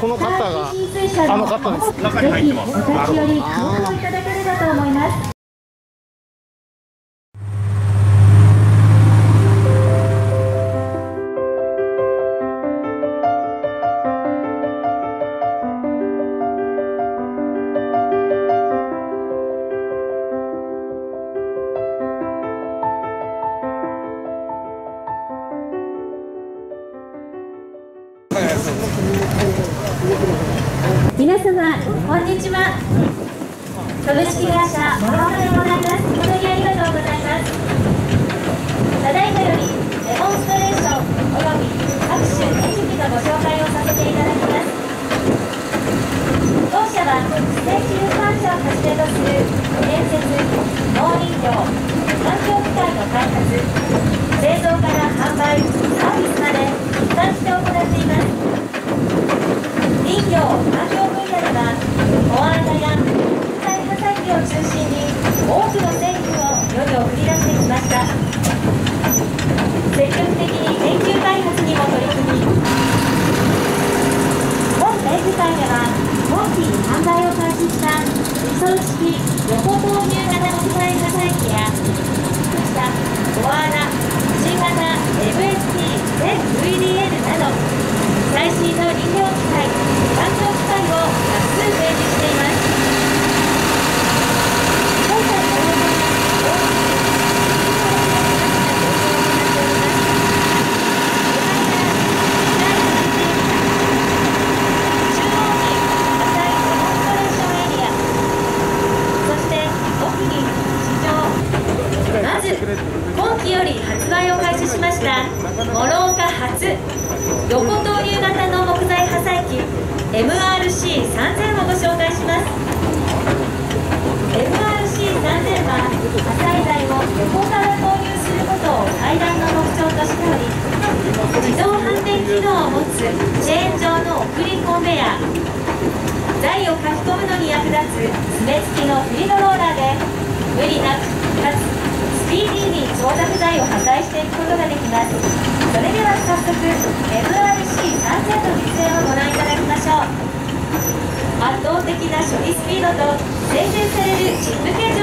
この方があの方です。中に入ってます。ぜひお立ち寄りいただければと思います皆様こんにちは。株式会社モロでございます。本当にありがとうございます。ただいまよりデモンストレーションおよび各種レシピのご紹介をさせていただきます当社は自然自由感謝をはじめとする建設農林業環境機械の開発製造から販売サービスまで一貫して行っています林業・環境分野では小穴や海破砕機を中心に多くの製品を世に送り出してきました積極的に研究開発にも取り組み本展示会では今期販売を開始した理想式横投入型木材破砕機や下小穴新型 MST10VDN など最新の林業機械環境機械を多数提示しています今回の応募に大きくまず今期より発売を開始しました。モローカ初横投入型の木材破砕機。MRC3000 をご紹介します。MRC3000 は破砕材を横から投入することを最大の特徴としており自動反転機能を持つチェーン状の送りコンベヤ材を書き込むのに役立つ爪付きのフィードローラーで無理なくかつスピーディーに長尺材を破壊していくことができます。それでは早速 MRC3000 の実演をご覧いただきましょう。圧倒的な処理スピードと生成されるチップ形状